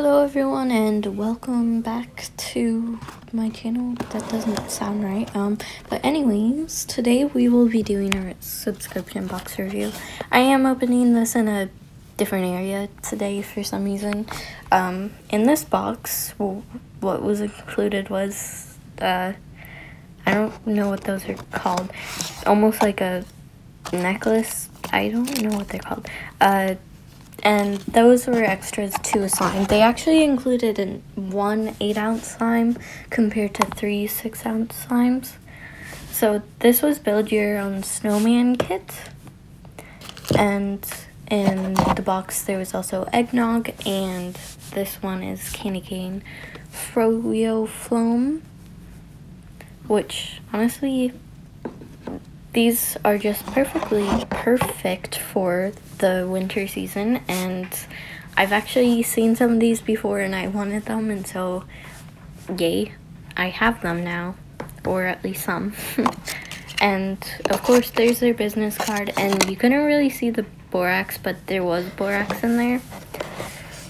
Hello everyone and welcome back to my channel. That doesn't sound right. Um, but anyways, today we will be doing our subscription box review. I am opening this in a different area today for some reason. Um, in this box, what was included was, uh, I don't know what those are called. Almost like a necklace. I don't know what they're called. Uh, and those were extras to a slime. They actually included in one 8 ounce slime compared to three 6 ounce slimes. So this was build your own snowman kit. And in the box there was also eggnog and this one is candy cane froyo foam which honestly these are just perfectly perfect for the winter season and I've actually seen some of these before and I wanted them and so yay I have them now or at least some. And of course there's their business card and you couldn't really see the borax but there was borax in there.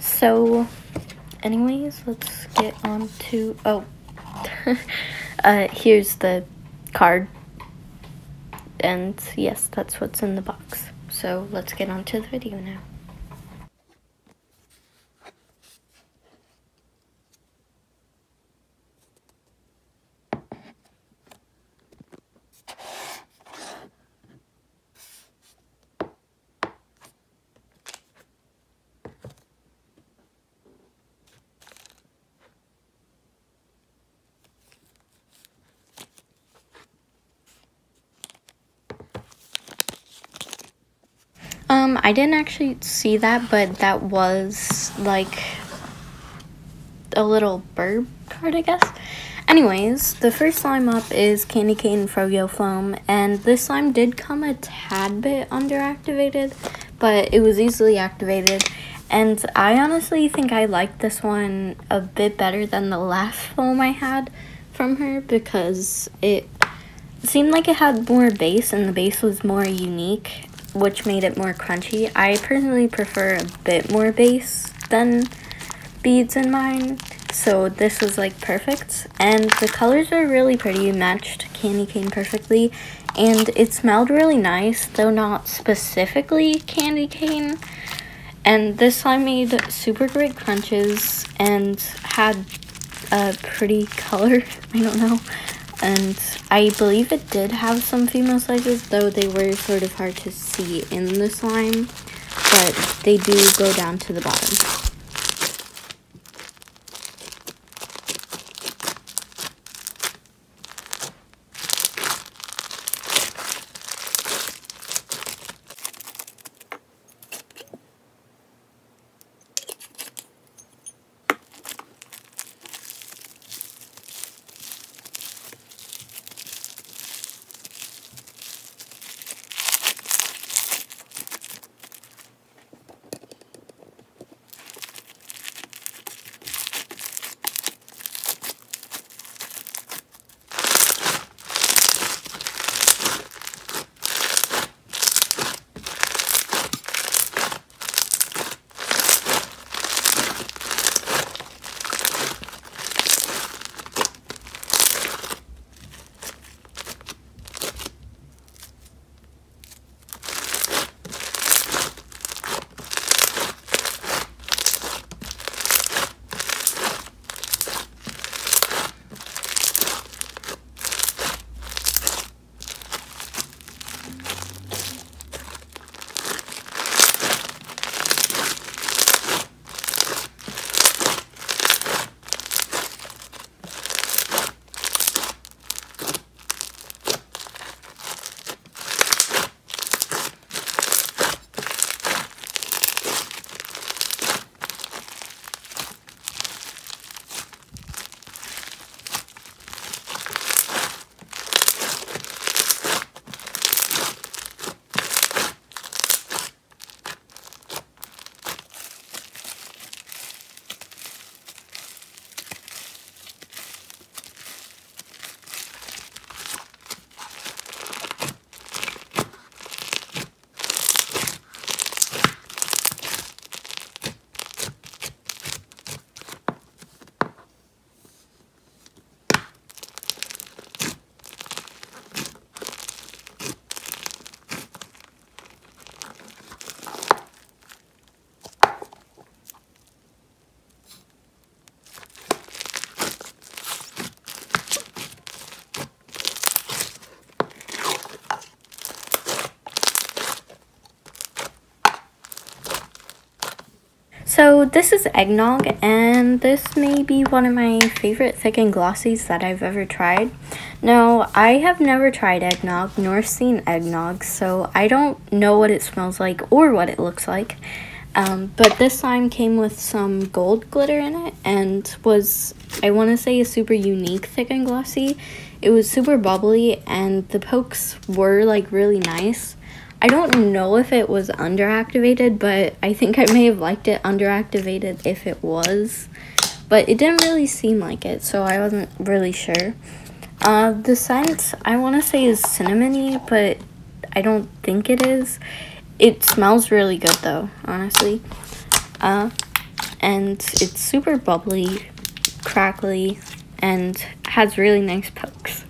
So anyways let's get on to oh uh, here's the card and yes, that's what's in the box. So let's get on to the video now. Um, I didn't actually see that, but that was like a little burb card, I guess. Anyways, the first slime up is Candy Cane Froyo Foam, and this slime did come a tad bit underactivated, but it was easily activated. And I honestly think I like this one a bit better than the last foam I had from her because it seemed like it had more base and the base was more unique which made it more crunchy. I personally prefer a bit more base than beads in mine, so this was like perfect. And the colors are really pretty, matched candy cane perfectly, and it smelled really nice, though not specifically candy cane. And this slime made super great crunches and had a pretty color, I don't know and I believe it did have some fimo slices, though they were sort of hard to see in the slime, but they do go down to the bottom. This is eggnog, and this may be one of my favorite thick and glossies that I've ever tried. Now, I have never tried eggnog, nor seen eggnog, so I don't know what it smells like or what it looks like. Um, but this slime came with some gold glitter in it and was, I want to say, a super unique thick and glossy. It was super bubbly and the pokes were like really nice. I don't know if it was underactivated, but I think I may have liked it underactivated if it was. But it didn't really seem like it, so I wasn't really sure. Uh, the scent, I want to say is cinnamony, but I don't think it is. It smells really good though, honestly. Uh, and it's super bubbly, crackly, and has really nice pokes.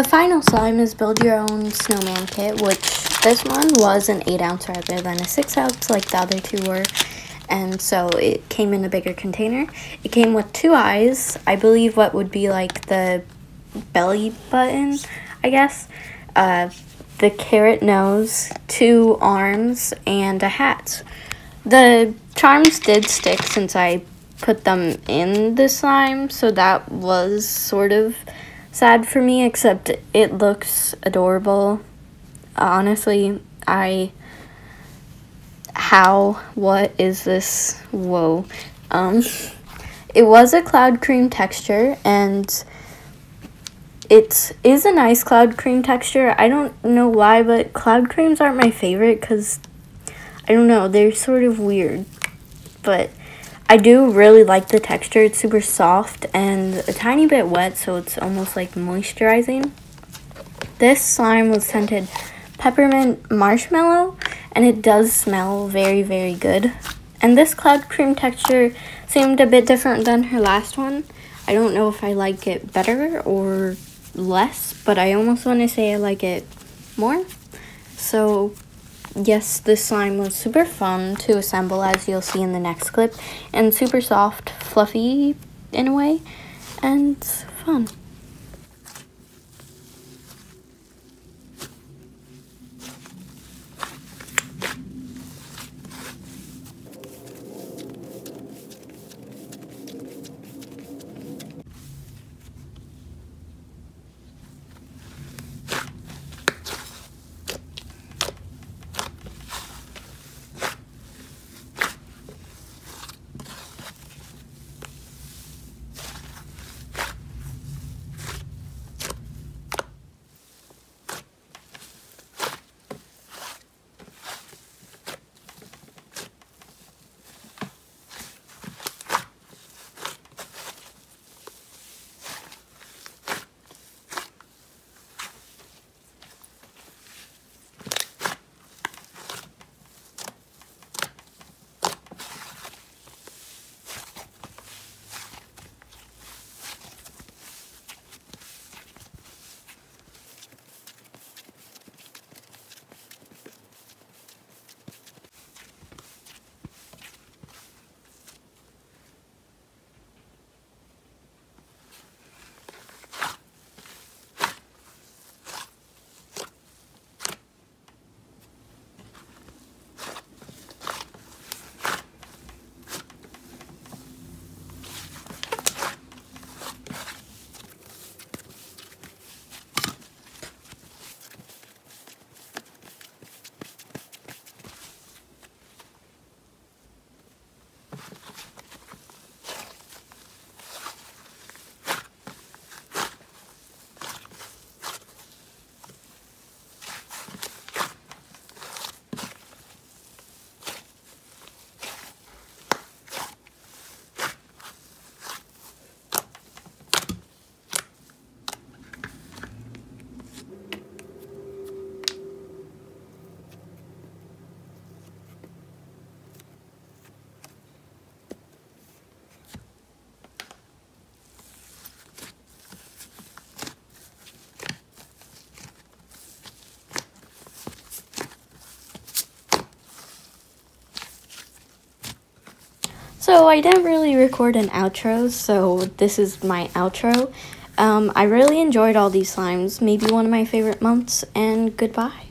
The final slime is build your own snowman kit, which this one was an 8 ounce rather than a 6 ounce like the other two were. And so it came in a bigger container. It came with two eyes, I believe what would be like the belly button, I guess. Uh, the carrot nose, two arms, and a hat. The charms did stick since I put them in the slime, so that was sort of sad for me, except it looks adorable. Honestly, I how, what is this? Whoa. Um, it was a cloud cream texture and it is a nice cloud cream texture. I don't know why, but cloud creams aren't my favorite because, I don't know, they're sort of weird. But I do really like the texture. It's super soft and a tiny bit wet, so it's almost like moisturizing. This slime was scented peppermint marshmallow, and it does smell very, very good. And this cloud cream texture seemed a bit different than her last one. I don't know if I like it better or less, but I almost want to say I like it more. So yes, this slime was super fun to assemble as you'll see in the next clip and super soft, fluffy in a way, and fun. So I didn't really record an outro, so this is my outro. Um, I really enjoyed all these slimes, maybe one of my favorite months, and goodbye.